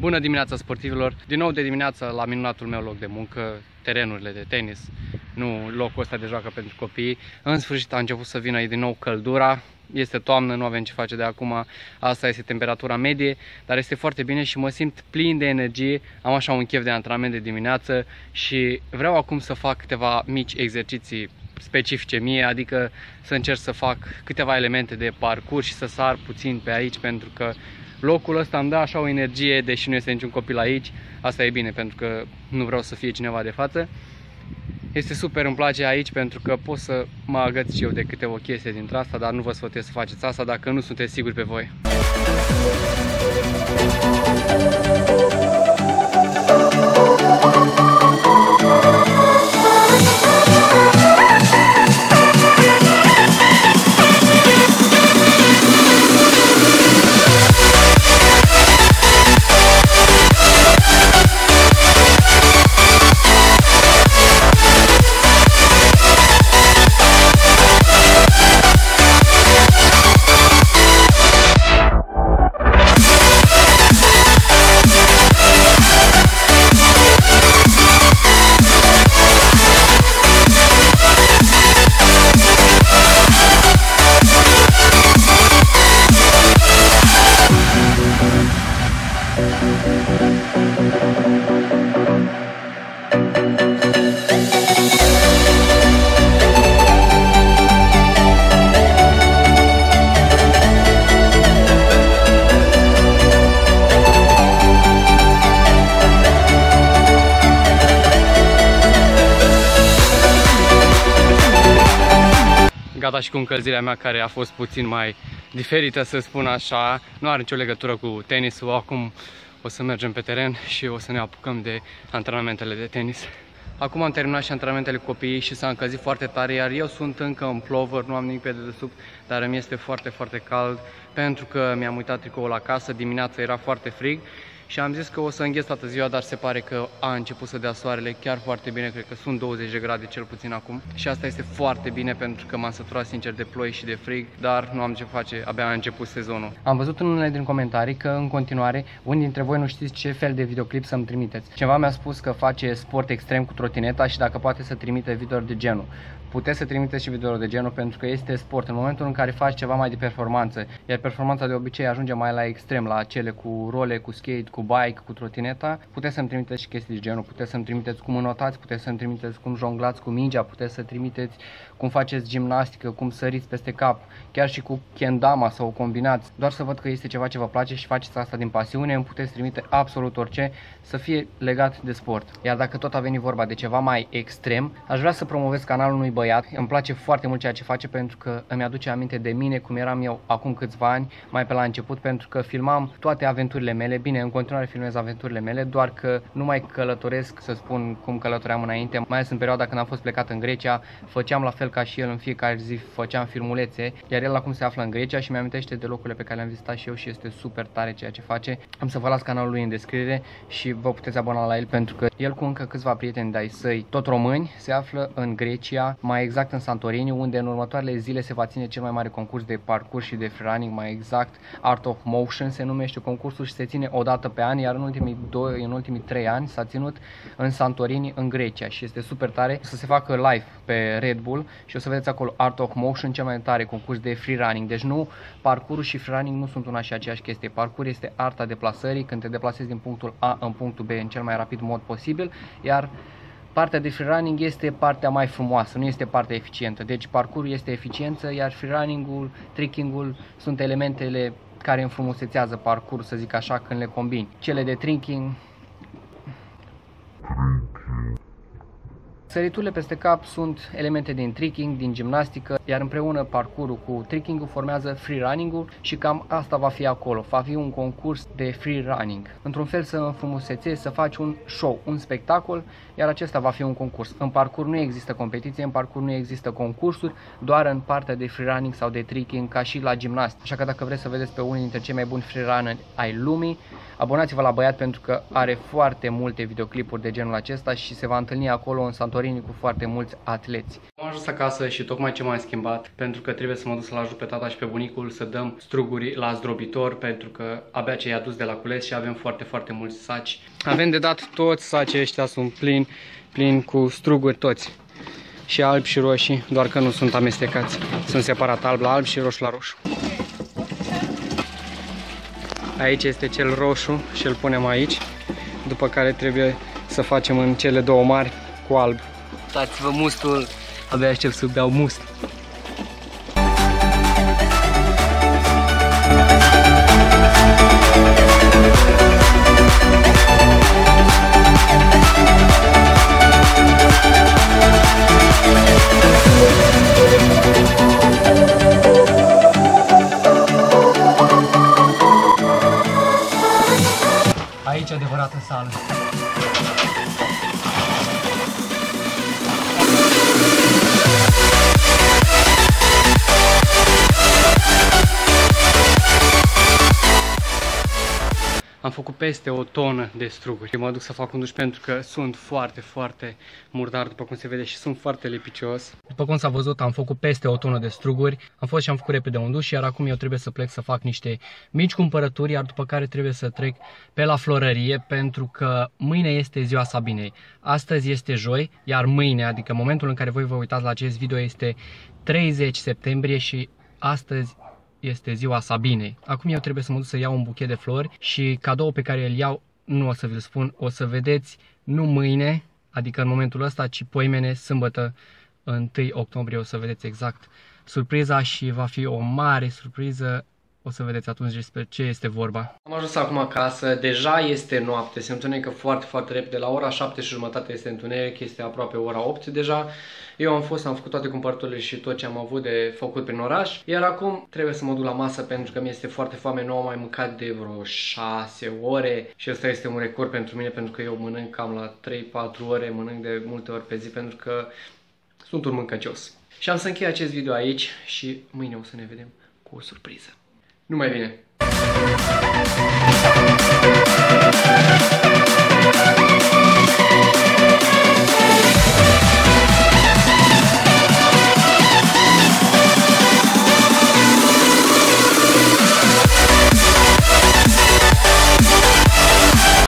Bună dimineața sportivilor! Din nou de dimineață la minunatul meu loc de muncă, terenurile de tenis, nu locul ăsta de joacă pentru copii. În sfârșit a început să vină din nou căldura, este toamnă, nu avem ce face de acum, asta este temperatura medie, dar este foarte bine și mă simt plin de energie, am așa un chef de antrenament de dimineață și vreau acum să fac câteva mici exerciții specifice mie, adică să încerc să fac câteva elemente de parcurs și să sar puțin pe aici pentru că locul ăsta îmi dă așa o energie, deși nu este niciun copil aici, asta e bine pentru că nu vreau să fie cineva de față. Este super, îmi place aici pentru că pot să mă agăț și eu de câte o chestie dintre asta, dar nu vă sfătuiesc să faceți asta dacă nu sunteți siguri pe voi. Gata și cu încălzirea mea care a fost puțin mai diferită să spun așa. Nu are nicio legătură cu tenisul. Acum o să mergem pe teren și o să ne apucăm de antrenamentele de tenis. Acum am terminat și antrenamentele cu copiii și s-a încălzit foarte tare, iar eu sunt încă în plover, nu am nimic pe dedesubt, dar îmi este foarte, foarte cald pentru că mi-am uitat tricoul acasă, dimineața era foarte frig și am zis că o să îngheț toată ziua, dar se pare că a început să dea soarele chiar foarte bine, cred că sunt 20 de grade cel puțin acum și asta este foarte bine pentru că m-am săturat sincer de ploi și de frig, dar nu am ce face, abia a început sezonul. Am văzut în unele din comentarii că în continuare unii dintre voi nu știți ce fel de videoclip să-mi trimiteți. Cineva mi-a spus că face sport extrem cu trotineta și dacă poate să trimite video de genul puteți să trimiteți și videouri de genul pentru că este sport. În momentul în care faci ceva mai de performanță, iar performanța de obicei ajunge mai la extrem, la cele cu role, cu skate, cu bike, cu trotineta, puteți să-mi trimiteți și chestii de genul, puteți să-mi trimiteți cum înotați, puteți să-mi trimiteți cum jonglați cu mingea, puteți să trimiteți cum faceți gimnastică, cum săriți peste cap, chiar și cu kendama sau o combinați, doar să văd că este ceva ce vă place și faceți asta din pasiune, îmi puteți trimite absolut orice să fie legat de sport. Iar dacă tot a venit vorba de ceva mai extrem, aș vrea să promovez canalul unui băiat. Îmi place foarte mult ceea ce face pentru că îmi aduce aminte de mine cum eram eu acum câțiva ani, mai pe la început, pentru că filmam toate aventurile mele. Bine, în continuare filmez aventurile mele, doar că nu mai călătoresc, să spun cum călătoream înainte, mai ales în perioada când am fost plecat în Grecia, făceam la fel ca și el în fiecare zi, făceam filmulețe, iar el acum se află în Grecia și mi-amintește de locurile pe care le-am vizitat și eu și este super tare ceea ce face. Am să vă las canalul lui în descriere și vă puteți abona la el pentru că el cu încă câțiva prieteni de-ai săi, tot români, se află în Grecia, mai exact în Santorini, unde în următoarele zile se va ține cel mai mare concurs de parcurs și de freerunning, mai exact Art of Motion se numește concursul și se ține o dată pe an, iar în ultimii, doi, în ultimii trei ani s-a ținut în Santorini, în Grecia și este super tare să se facă live pe Red Bull și o să vedeți acolo Art of Motion, cel mai tare concurs de freerunning. Deci nu, parcurul și freerunning nu sunt una și aceeași chestie. Parcur este arta deplasării, când te deplasezi din punctul A în punctul B în cel mai rapid mod posibil, iar partea de freerunning este partea mai frumoasă, nu este partea eficientă. Deci parcurul este eficiență, iar freerunning-ul, tricking-ul sunt elementele care înfrumusețează parcursul, să zic așa, când le combini. Cele de trekking Săriturile peste cap sunt elemente din tricking, din gimnastică, iar împreună parcurul cu tricking-ul formează free running-ul și cam asta va fi acolo. Va fi un concurs de free running. Într-un fel să înfrumusețezi, să faci un show, un spectacol, iar acesta va fi un concurs. În parcurs nu există competiție, în parcurs nu există concursuri, doar în partea de free running sau de tricking, ca și la gimnastică. Așa că dacă vreți să vedeți pe unii dintre cei mai buni free runneri ai lumii, abonați-vă la băiat pentru că are foarte multe videoclipuri de genul acesta și se va întâlni acolo în Santorini Santorini cu foarte mulți atleți. Am ajuns acasă și tocmai ce m-am schimbat, pentru că trebuie să mă duc să-l ajut pe tata și pe bunicul să dăm struguri la zdrobitor, pentru că abia ce i-a dus de la cules și avem foarte, foarte mulți saci. Avem de dat toți sacii ăștia, sunt plini, plini cu struguri toți și albi și roșii, doar că nu sunt amestecați. Sunt separat alb la alb și roșu la roșu. Aici este cel roșu și îl punem aici, după care trebuie să facem în cele două mari cu alb. Uitați-vă mustul, abia aștept să beau must. Aici adevărată sală. Am făcut peste o tonă de struguri. Mă duc să fac un duș pentru că sunt foarte, foarte murdar, după cum se vede, și sunt foarte lipicios. După cum s-a văzut, am făcut peste o tonă de struguri. Am fost și am făcut repede un duș, iar acum eu trebuie să plec să fac niște mici cumpărături, iar după care trebuie să trec pe la florărie, pentru că mâine este ziua Sabinei. Astăzi este joi, iar mâine, adică momentul în care voi vă uitați la acest video, este 30 septembrie și astăzi este ziua Sabinei. Acum eu trebuie să mă duc să iau un buchet de flori și cadou pe care îl iau nu o să vi-l spun, o să vedeți nu mâine, adică în momentul ăsta, ci poimene, sâmbătă, 1 octombrie, o să vedeți exact surpriza și va fi o mare surpriză o să vedeți atunci despre ce este vorba. Am ajuns acum acasă, deja este noapte, se întunecă foarte, foarte repede, la ora 7 și jumătate este întuneric, este aproape ora 8 deja. Eu am fost, am făcut toate cumpărăturile și tot ce am avut de făcut prin oraș, iar acum trebuie să mă duc la masă pentru că mi este foarte foame, nu am mai mâncat de vreo 6 ore și ăsta este un record pentru mine pentru că eu mănânc cam la 3-4 ore, mănânc de multe ori pe zi pentru că sunt un mâncăcios. Și am să închei acest video aici și mâine o să ne vedem cu o surpriză. Nu mai bine.